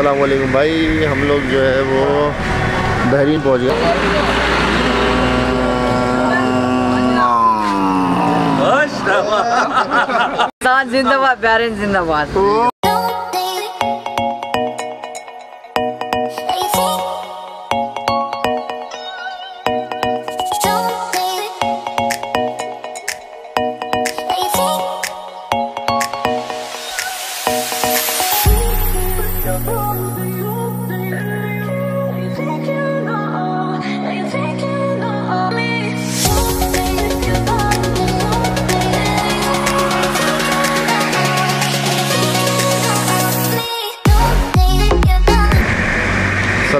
السلام علیکم بھائی ہم لوگ جو ہے وہ بحرین پہنچ گئے۔ زندہ باد بحرین زندہ باد۔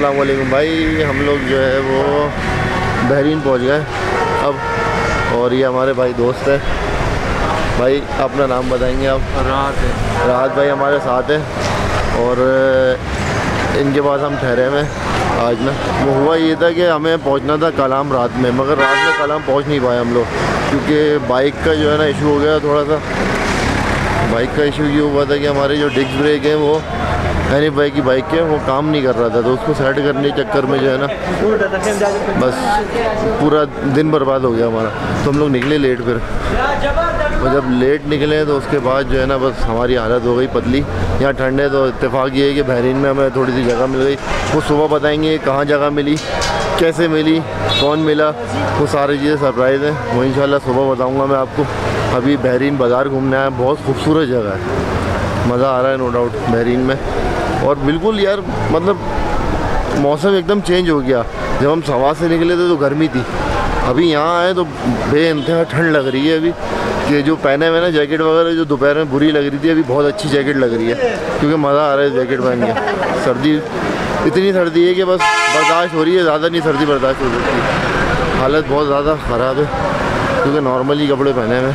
السلام علیکم بھائی ہم لوگ جو ہے وہ بحرین پہنچ گئے اب اور یہ ہمارے بھائی دوست ہیں۔ بھائی اپنا نام بتائیں گے آپ؟ رات ہے۔ راحت بھائی ہمارے ساتھ ہیں اور ان کے پاس ہم ٹھہرے ہوئے ہیں آج نا۔ وہ ہوا یہ تھا کہ ہمیں پہنچنا تھا کلام رات میں مگر رات میں کلام پہنچ نہیں پائے ہم لوگ کیونکہ بائک کا جو ہے نا ایشو ہو گیا تھوڑا سا۔ بائک کا ایشو یہ ہوا تھا کہ ہمارے جو ڈسک بریک ہیں وہ یعنی بھائی کی بائک ہے، وہ کام نہیں کر رہا تھا، تو اس کو سیٹ کرنے کے چکر میں جو ہے نا، بس پورا دن برباد ہو گیا ہمارا۔ تو ہم لوگ نکلے لیٹ پھر۔ اور جب لیٹ نکلے تو اس کے بعد جو ہے نا، بس ہماری حالت ہو گئی پتلی۔ یہاں ٹھنڈ ہے تو اتفاق یہ ہے کہ بحرین میں ہمیں تھوڑی سی جگہ مل گئی۔ وہ صبح بتائیں گے کہاں جگہ ملی، کیسے ملی، کون ملا، وہ ساری چیزیں سرپرائز ہیں۔ وہ انشاءاللہ صبح بتاؤں گا میں آپ کو۔ ابھی بحرین بازار گھومنے آیا بہت خوبصورت جگہ ہے۔ مزہ آ رہا ہے نو ڈاؤٹ بحرین میں۔ اور بالکل یار مطلب موسم ایک دم چینج ہو گیا۔ جب ہم سوا سے نکلے تھے تو گرمی تھی۔ ابھی یہاں آئے تو بے انتہا ٹھنڈ لگ رہی ہے ابھی۔ کہ جو پہنے ہوئے نا جیکٹ وغیرہ، جو دوپہر میں بری لگ رہی تھی، ابھی بہت اچھی جیکٹ لگ رہی ہے۔ کیونکہ مزہ آ رہا ہے جیکٹ پہن کے۔ سردی، اتنی سردی ہے کہ بس برداشت ہو رہی ہے، زیادہ نہیں، سردی برداشت ہو سکتی حالت بہت زیادہ خراب ہے، کیونکہ نارملی کپڑے پہنے ہوئے۔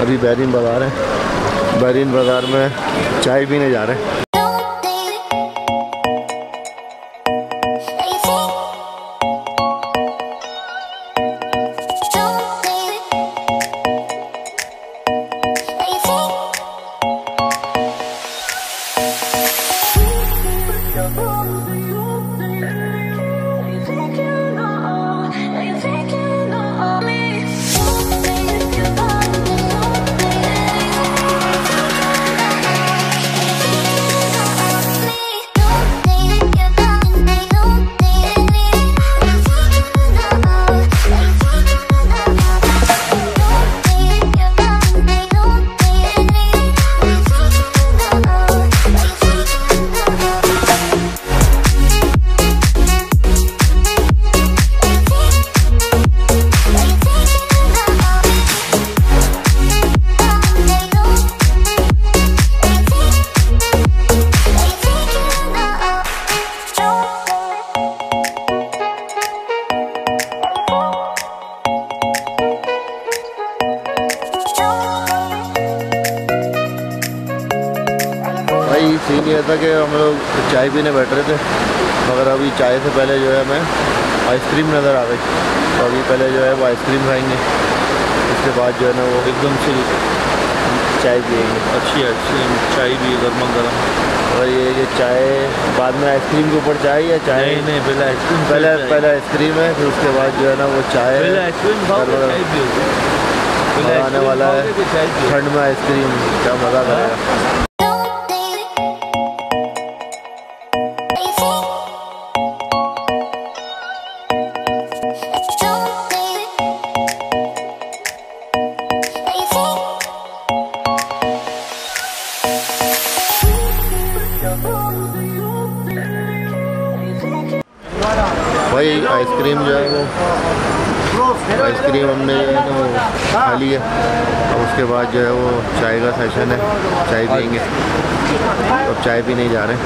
ابھی بحرین بازار ہے بحرین بازار میں چائے پینے جا رہے ہیں۔ سین یہ تھا کہ ہم لوگ چائے پینے بیٹھ رہے تھے مگر ابھی چائے سے پہلے جو ہے ہمیں آئس کریم نظر آ گئی۔ تو ابھی پہلے جو ہے وہ آئس کریم کھائیں گے۔ اس کے بعد جو ہے نا وہ ایک دم سے چائے پئیں گے۔ اچھی اچھی چائے بھی گرما گرم اور یہ کہ چائے بعد میں آئس کریم کے اوپر چائے یا چائے؟ نہیں نہیں پہلے آئس کریم پہلے پہلے آئس کریم ہے پھر اس کے بعد جو ہے نا وہ چائے آئس کریم آنے والا ہے ٹھنڈ میں آئس کریم کیا مزہ کرے گا۔ آئس کریم جو ہے وہ، آئس کریم ہم نے جو ہے نا وہ کھا لی ہے۔ اب اس کے بعد جو ہے وہ چائے کا سیشن ہے، چائے پئیں گے۔ اب چائے بھی نہیں جا رہے ہیں۔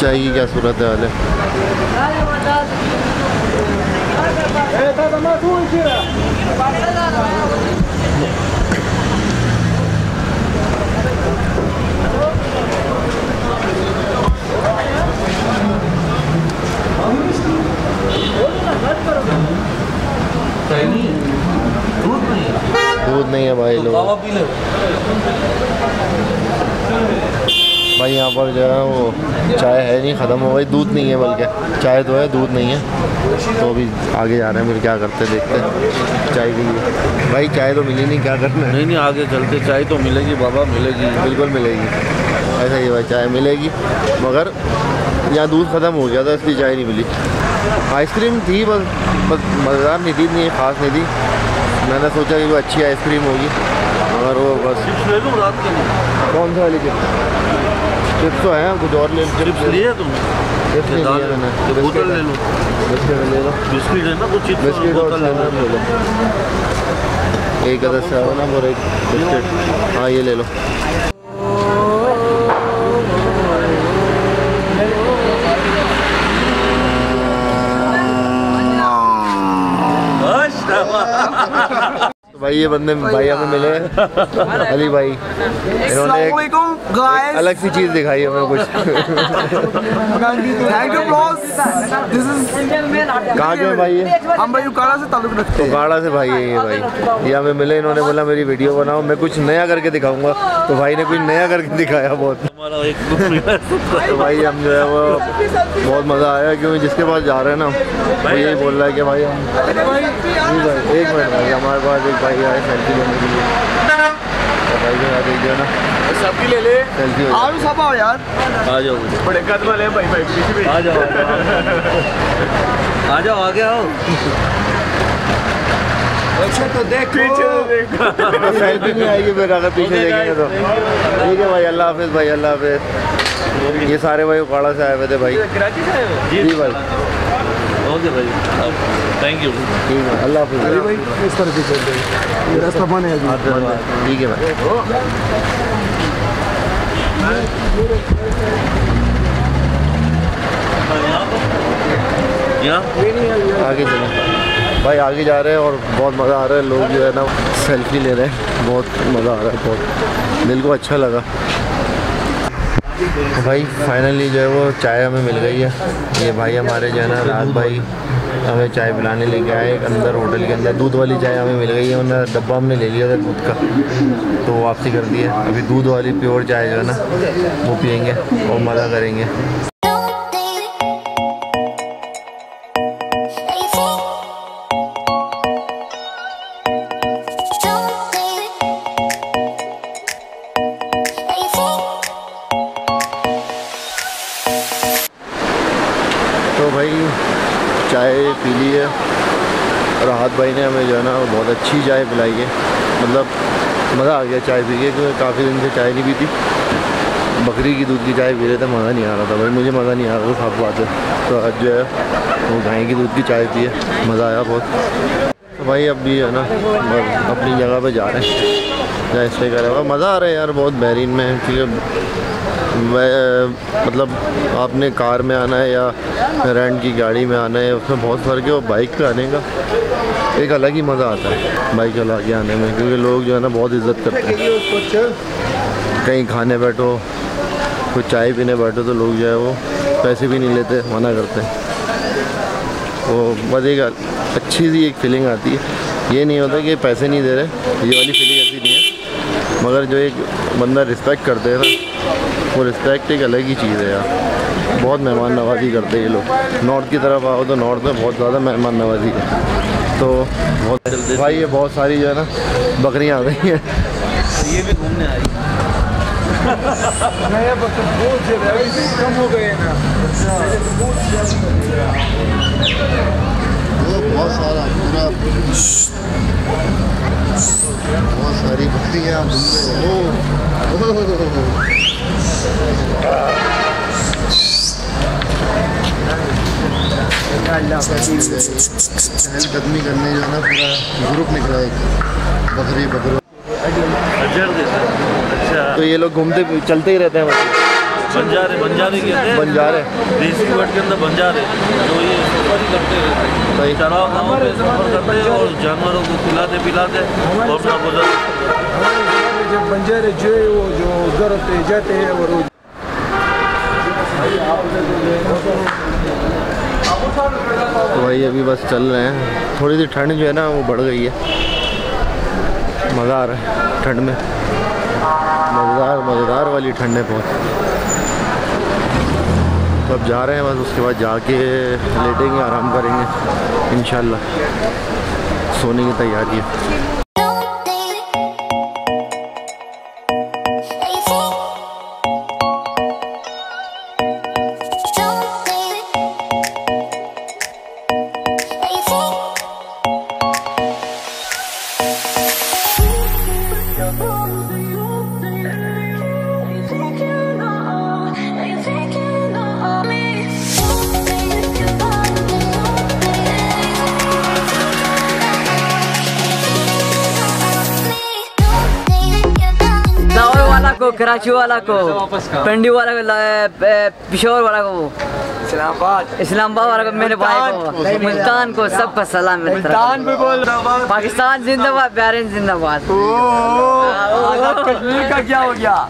چائے کی کیا صورت حال ہے چائے نہیں ہے دودھ نہیں ہے دودھ نہیں ہے بھائی لوگ۔ بھائی یہاں پر جو ہے وہ چائے ہے نہیں ختم ہو گئی۔ دودھ نہیں ہے بلکہ۔ چائے تو ہے دودھ نہیں ہے۔ تو ابھی آگے جا رہے ہیں پھر کیا کرتے دیکھتے ہیں۔ چائے کے لیے بھائی چائے تو ملی نہیں کیا کرنا نہیں نہیں آگے چلتے چائے تو ملے گی بابا ملے گی۔ بالکل ملے گی۔ ایسا ہی بھائی چائے ملے گی۔ مگر یہاں دودھ ختم ہو گیا تھا اس لیے چائے نہیں ملی۔ آئس کریم تھی بس بس مزیدار نہیں تھی اتنی خاص نہیں تھی۔ میں نے سوچا کہ وہ اچھی آئس کریم ہوگی مگر وہ بس۔ کون سا والی چپس؟ چپس تو ہیں کچھ اور لے چپس لیے تم؟ کچھ اور لے لو۔ ایک ادر سیون اور ایک بسکٹ۔ ہاں یہ لے لو۔ بھائی یہ بندے بھائی ہمیں ہاں۔ ملے۔ علی بھائی انہوں نے ایک الگ سی چیز دکھائی ہمیں کچھ۔ کہاں کے بھائی؟ ہے ہم بھائی اکاڑا سے تعلق رکھتے ہیں۔ اکاڑا سے بھائی ہے یہ بھائی۔ یہ ہمیں ملے انہوں نے بولا میری ویڈیو بناؤ میں کچھ نیا کر کے دکھاؤں گا۔ تو بھائی نے کچھ نیا کر کے دکھایا بہت۔ بھائی ہم جو ہے وہ بہت مزہ آیا کیونکہ جس کے پاس جا رہے ہیں نا یہی بول رہا ہے کہ بھائی ہم بھائی ایک منٹ بھائی ہمارے پاس ایک بھائی آئے سیلفی لینے کے لیے۔ بھائی تو اللہ حافظ بھائی اللہ حافظ۔ یہ سارے بھائی اکاڑا سے آئے ہوئے تھے بھائی۔ جی بھائی۔ اللہ حافظ۔ بھائی آگے چلے بھائی آگے جا رہے ہیں اور بہت مزہ آ رہا ہے۔ لوگ جو ہے نا سیلفی لے رہے ہیں۔ بہت مزہ آ رہا ہے بہت۔ دل کو اچھا لگا۔ بھائی فائنلی جو ہے وہ چائے ہمیں مل گئی ہے۔ یہ بھائی ہمارے جو ہے نا راحت بھائی ہمیں چائے پلانے لے کے آئے۔ اندر ہوٹل کے اندر دودھ والی چائے ہمیں مل گئی ہے۔ ورنہ ڈبہ ہم نے لے لیا تھا دودھ کا۔ تو واپسی کر دی ہے۔ ابھی دودھ والی پیور چائے جو ہے نا وہ پئیں گے اور مزہ کریں گے۔ یہاں بہت اچھی چائے پلائی ہے۔ مطلب مزہ آ گیا چائے پی کے، کیونکہ کافی دن سے چائے نہیں پیتی۔ بکری کی دودھ کی چائے پی رہے تھے، مزہ نہیں آ رہا تھا بھائی، مجھے مزہ نہیں آ رہا تھا صاف بات ہے۔ تو آج جو ہے، وہ گائے کی دودھ کی چائے پی ہے، مزہ آیا بہت۔ تو بھائی اب بھی ہے نا اپنی جگہ پہ جا رہے ہیں۔ اسٹے کر رہے ہوا مزہ آ رہا ہے یار، بہت بحرین میں کیونکہ میں مطلب آپ نے کار میں آنا ہے یا رینٹ کی گاڑی میں آنا ہے، اس میں بہت فرق ہے اور بائک پہ آنے کا ایک الگ ہی مزہ آتا ہے بائک چلا کے آنے میں، کیونکہ لوگ جو ہے نا بہت عزت کرتے ہیں۔ کہیں کھانے بیٹھو، کچھ چائے پینے بیٹھو تو لوگ جو ہے وہ پیسے بھی نہیں لیتے، منع کرتے وہ بس ایک اچھی سی ایک فیلنگ آتی ہے۔ یہ نہیں ہوتا کہ پیسے نہیں دے رہے، یہ والی فیلنگ ایسی نہیں ہے۔ مگر جو ایک بندہ رسپیکٹ کرتے ہیں نا وہ رسپیکٹ ایک الگ ہی چیز ہے یار۔ بہت مہمان نوازی کرتے ہیں یہ لوگ۔ نارتھ کی طرف آؤ تو نارتھ میں بہت زیادہ مہمان نوازی ہے۔ تو بہت بھائی یہ بہت ساری جو ہے نا بکریاں آ گئی ہیں۔ یہ بھی گھومنے آئی۔ کم ہو گئے بہت سارا پورا بہت ساری بکریاں۔ کرنے پورا گروپ نکلا ایک بکری بکرو تو یہ لوگ گھومتے چلتے ہی رہتے ہیں۔ بنجارے۔ بنجارے بنجارے بنجارے۔ تو یہ سفر کرتے شراب سفر کرتے ہیں اور جانوروں کو کھلاتے پلاتے اور اپنا گزار جب بنجر جو ہے وہ جو ضرورت جاتے ہیں وہ روز بھائی ابھی بس چل رہے ہیں۔ تھوڑی سی ٹھنڈ جو ہے نا وہ بڑھ گئی ہے۔ مزہ آ رہا ہے ٹھنڈ میں۔ مزیدار مزیدار والی ٹھنڈ ہے بہت۔ تو اب جا رہے ہیں بس، اس کے بعد جا کے لیٹیں گے، آرام کریں گے، انشاءاللہ۔ سونے کی تیاری ہے۔ کراچی والا کو پنڈی والا کو پشور والا کو۔ اسلام آباد۔ اسلام آباد والا کو میرے بھائی کو ملتان۔ کو سب کا سلام ملتان بول پاکستان زندہ باد بحرین زندہ باد۔ کا کیا ہو گیا؟